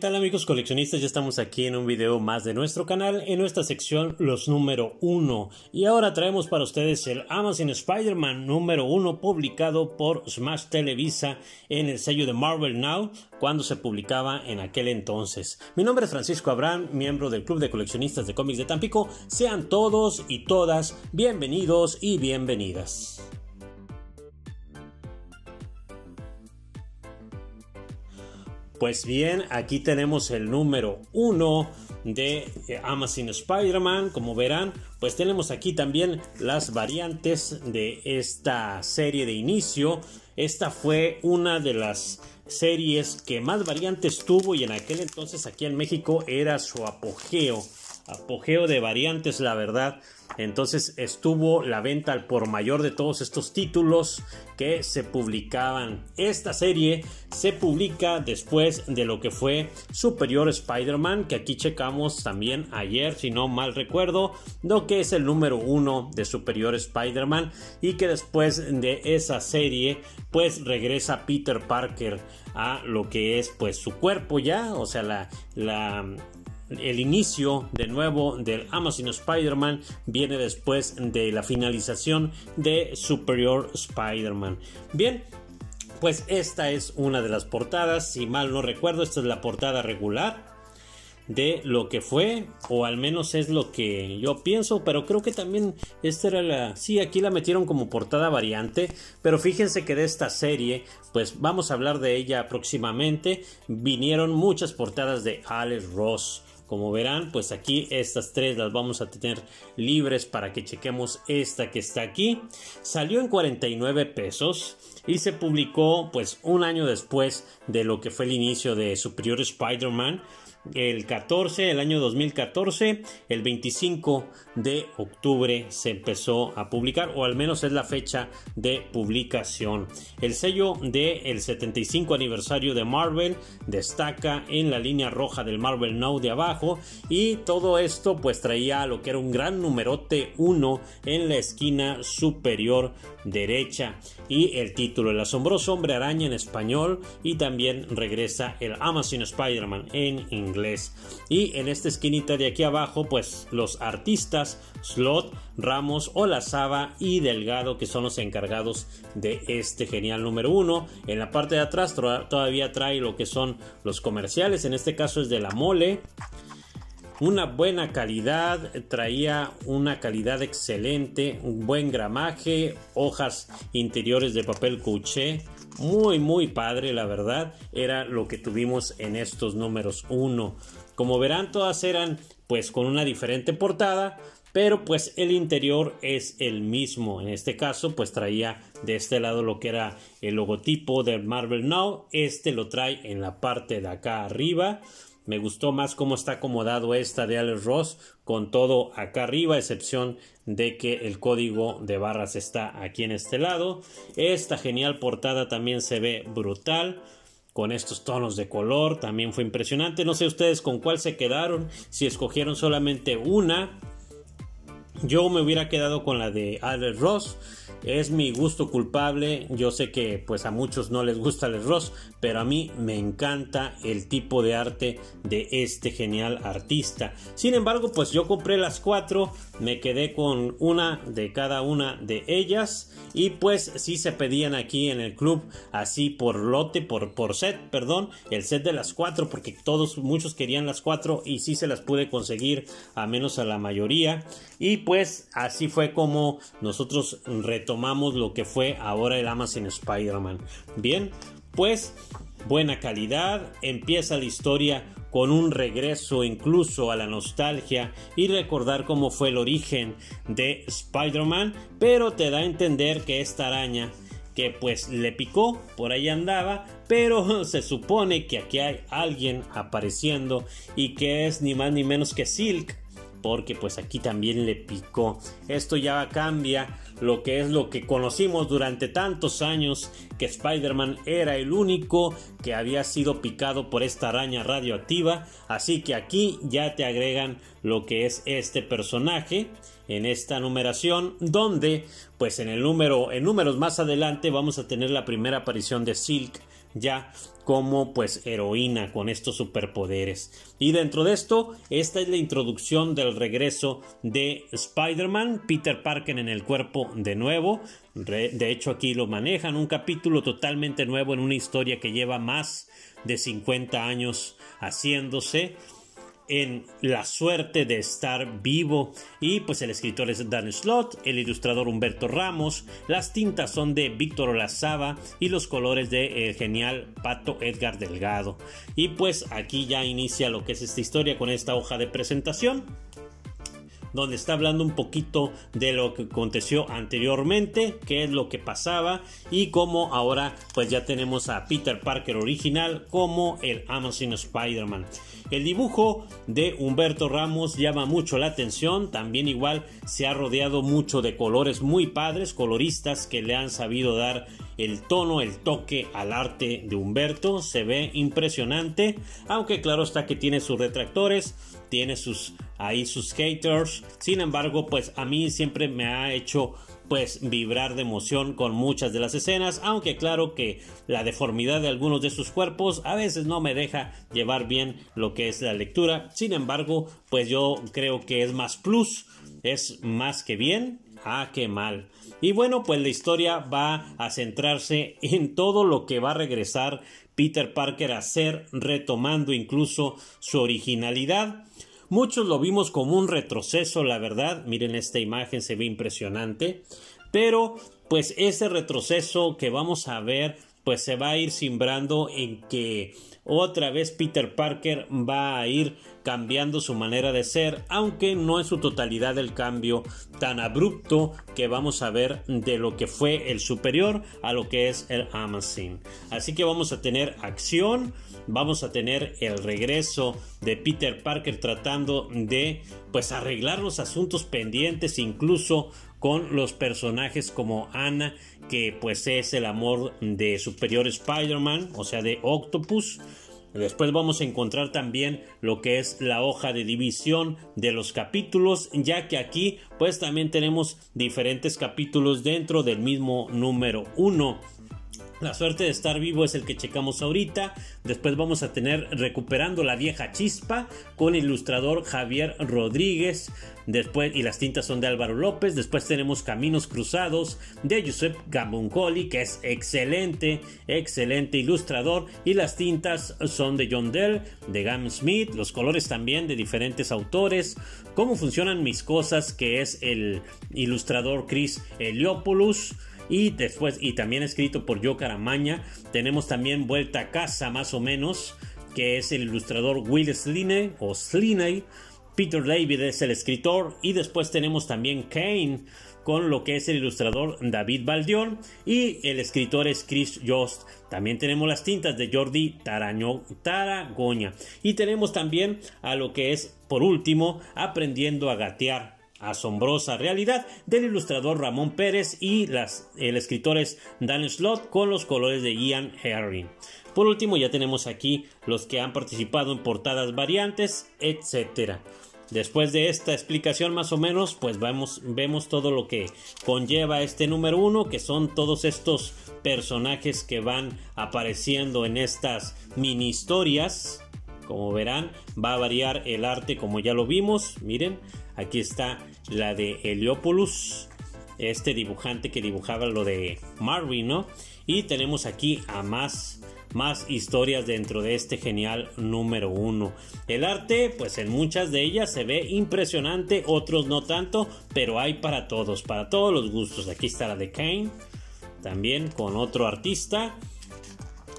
¿Qué tal amigos coleccionistas? Ya estamos aquí en un video más de nuestro canal, en nuestra sección Los número 1. Y ahora traemos para ustedes el Amazon Spider-Man número 1 publicado por Smash Televisa en el sello de Marvel Now cuando se publicaba en aquel entonces. Mi nombre es Francisco Abraham, miembro del Club de Coleccionistas de Cómics de Tampico. Sean todos y todas bienvenidos y bienvenidas. Pues bien, aquí tenemos el número 1 de eh, Amazon Spider-Man. Como verán, pues tenemos aquí también las variantes de esta serie de inicio. Esta fue una de las series que más variantes tuvo y en aquel entonces aquí en México era su apogeo. Apogeo de variantes, la verdad. Entonces estuvo la venta al por mayor de todos estos títulos que se publicaban. Esta serie se publica después de lo que fue Superior Spider-Man, que aquí checamos también ayer, si no mal recuerdo, lo que es el número uno de Superior Spider-Man y que después de esa serie pues regresa Peter Parker a lo que es pues su cuerpo ya, o sea la, la el inicio de nuevo del Amazon Spider-Man viene después de la finalización de Superior Spider-Man. Bien, pues esta es una de las portadas, si mal no recuerdo, esta es la portada regular de lo que fue, o al menos es lo que yo pienso, pero creo que también esta era la... Sí, aquí la metieron como portada variante, pero fíjense que de esta serie, pues vamos a hablar de ella próximamente, vinieron muchas portadas de Alex Ross. Como verán, pues aquí estas tres las vamos a tener libres para que chequemos esta que está aquí. Salió en 49 pesos y se publicó pues un año después de lo que fue el inicio de Superior Spider-Man el 14, el año 2014, el 25 de octubre se empezó a publicar, o al menos es la fecha de publicación. El sello del el 75 aniversario de Marvel destaca en la línea roja del Marvel Now de abajo, y todo esto pues traía lo que era un gran numerote 1 en la esquina superior derecha y el título El asombroso hombre araña en español y también regresa el Amazon Spider-Man en inglés. Y en esta esquinita de aquí abajo pues los artistas Slot, Ramos, Olazaba y Delgado que son los encargados de este genial número uno. En la parte de atrás todavía trae lo que son los comerciales, en este caso es de la mole una buena calidad, traía una calidad excelente, un buen gramaje, hojas interiores de papel couché, muy muy padre la verdad, era lo que tuvimos en estos números 1. Como verán todas eran pues con una diferente portada, pero pues el interior es el mismo. En este caso pues traía de este lado lo que era el logotipo de Marvel Now, este lo trae en la parte de acá arriba me gustó más cómo está acomodado esta de Alex Ross con todo acá arriba, excepción de que el código de barras está aquí en este lado. Esta genial portada también se ve brutal con estos tonos de color, también fue impresionante. No sé ustedes con cuál se quedaron, si escogieron solamente una. Yo me hubiera quedado con la de Alex Ross es mi gusto culpable. Yo sé que pues a muchos no les gusta el Ross, pero a mí me encanta el tipo de arte de este genial artista. Sin embargo, pues yo compré las cuatro, me quedé con una de cada una de ellas y pues sí se pedían aquí en el club así por lote, por, por set, perdón, el set de las cuatro porque todos, muchos querían las cuatro y sí se las pude conseguir a menos a la mayoría y pues así fue como nosotros retomamos tomamos lo que fue ahora el Amazon Spider-Man. Bien, pues buena calidad, empieza la historia con un regreso incluso a la nostalgia y recordar cómo fue el origen de Spider-Man, pero te da a entender que esta araña que pues le picó, por ahí andaba, pero se supone que aquí hay alguien apareciendo y que es ni más ni menos que Silk, porque pues aquí también le picó. Esto ya cambia lo que es lo que conocimos durante tantos años, que Spider-Man era el único que había sido picado por esta araña radioactiva, así que aquí ya te agregan lo que es este personaje en esta numeración, donde pues en el número en números más adelante vamos a tener la primera aparición de Silk ya como pues heroína con estos superpoderes. Y dentro de esto, esta es la introducción del regreso de Spider-Man, Peter Parker en el cuerpo de nuevo. De hecho, aquí lo manejan, un capítulo totalmente nuevo en una historia que lleva más de 50 años haciéndose en la suerte de estar vivo y pues el escritor es Dan Slott, el ilustrador Humberto Ramos, las tintas son de Víctor Olazaba y los colores de el genial Pato Edgar Delgado. Y pues aquí ya inicia lo que es esta historia con esta hoja de presentación donde está hablando un poquito de lo que aconteció anteriormente, qué es lo que pasaba y cómo ahora pues ya tenemos a Peter Parker original como el Amazon Spider-Man. El dibujo de Humberto Ramos llama mucho la atención, también igual se ha rodeado mucho de colores muy padres, coloristas que le han sabido dar el tono, el toque al arte de Humberto, se ve impresionante, aunque claro está que tiene sus retractores, tiene sus ahí sus haters. Sin embargo, pues a mí siempre me ha hecho pues vibrar de emoción con muchas de las escenas, aunque claro que la deformidad de algunos de sus cuerpos a veces no me deja llevar bien lo que es la lectura. Sin embargo, pues yo creo que es más plus, es más que bien, a que mal. Y bueno, pues la historia va a centrarse en todo lo que va a regresar Peter Parker a hacer, retomando incluso su originalidad. Muchos lo vimos como un retroceso, la verdad. Miren esta imagen, se ve impresionante. Pero pues ese retroceso que vamos a ver pues se va a ir simbrando en que otra vez Peter Parker va a ir cambiando su manera de ser, aunque no en su totalidad el cambio tan abrupto que vamos a ver de lo que fue el superior a lo que es el Amazon. Así que vamos a tener acción, vamos a tener el regreso de Peter Parker tratando de pues arreglar los asuntos pendientes incluso con los personajes como Anna que pues es el amor de Superior Spider-Man o sea de Octopus Después vamos a encontrar también lo que es la hoja de división de los capítulos, ya que aquí pues también tenemos diferentes capítulos dentro del mismo número 1. La suerte de estar vivo es el que checamos ahorita. Después vamos a tener Recuperando la vieja chispa con ilustrador Javier Rodríguez. Después, y las tintas son de Álvaro López. Después tenemos Caminos Cruzados de Josep Gabuncoli, que es excelente, excelente ilustrador. Y las tintas son de John Dell, de Gam Smith. Los colores también de diferentes autores. Cómo funcionan mis cosas, que es el ilustrador Chris Heliopoulos y después y también escrito por Joe Caramaña tenemos también Vuelta a casa más o menos que es el ilustrador Will Sliney o Sliney Peter David es el escritor. Y después tenemos también Kane con lo que es el ilustrador David Baldión. Y el escritor es Chris Jost. También tenemos las tintas de Jordi Taraño, Taragoña. Y tenemos también a lo que es por último Aprendiendo a gatear asombrosa realidad del ilustrador Ramón Pérez y las, el escritor es Dan Slott con los colores de Ian Herring. Por último ya tenemos aquí los que han participado en portadas variantes, etcétera. Después de esta explicación más o menos, pues vemos, vemos todo lo que conlleva este número uno, que son todos estos personajes que van apareciendo en estas mini historias. Como verán, va a variar el arte como ya lo vimos. Miren, aquí está la de Heliopoulos, este dibujante que dibujaba lo de Marvin, ¿no? Y tenemos aquí a más, más historias dentro de este genial número uno. El arte, pues en muchas de ellas se ve impresionante, otros no tanto, pero hay para todos, para todos los gustos. Aquí está la de Kane, también con otro artista.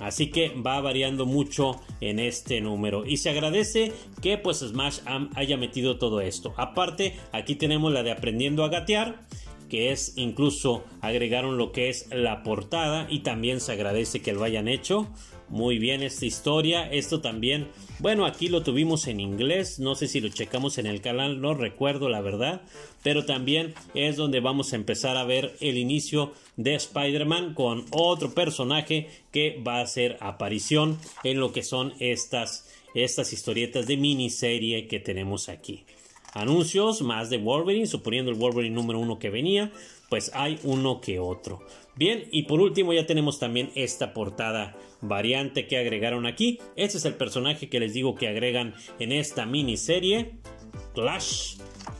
Así que va variando mucho en este número. Y se agradece que pues Smash haya metido todo esto. Aparte, aquí tenemos la de aprendiendo a gatear que es incluso agregaron lo que es la portada y también se agradece que lo hayan hecho muy bien esta historia. Esto también, bueno, aquí lo tuvimos en inglés. No sé si lo checamos en el canal, no recuerdo la verdad. Pero también es donde vamos a empezar a ver el inicio de Spider-Man con otro personaje que va a hacer aparición en lo que son estas, estas historietas de miniserie que tenemos aquí. Anuncios más de Wolverine, suponiendo el Wolverine número uno que venía, pues hay uno que otro. Bien, y por último ya tenemos también esta portada variante que agregaron aquí. Este es el personaje que les digo que agregan en esta miniserie, Clash,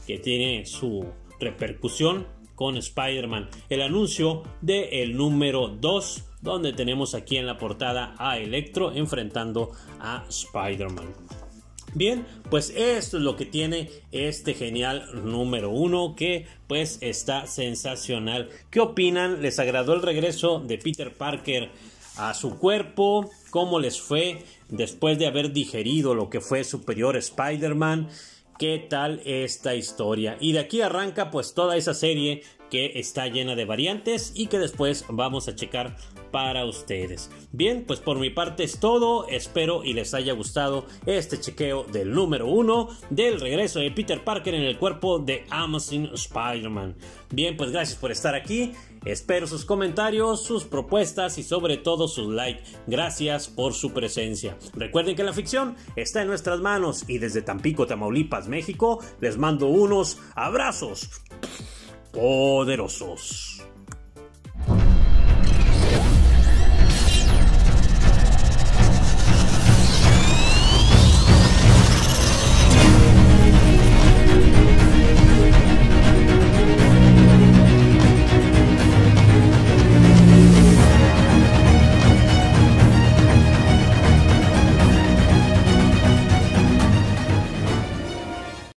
que tiene su repercusión con Spider-Man. El anuncio del el número 2, donde tenemos aquí en la portada a Electro enfrentando a Spider-Man. Bien, pues esto es lo que tiene este genial número uno que pues está sensacional. ¿Qué opinan? ¿Les agradó el regreso de Peter Parker a su cuerpo? ¿Cómo les fue después de haber digerido lo que fue Superior Spider-Man? qué tal esta historia. Y de aquí arranca pues toda esa serie que está llena de variantes y que después vamos a checar para ustedes. Bien, pues por mi parte es todo. Espero y les haya gustado este chequeo del número uno del regreso de Peter Parker en el cuerpo de Amazon Spider-Man. Bien, pues gracias por estar aquí. Espero sus comentarios, sus propuestas y sobre todo sus likes. Gracias por su presencia. Recuerden que la ficción está en nuestras manos y desde Tampico, Tamaulipas, México, les mando unos abrazos poderosos.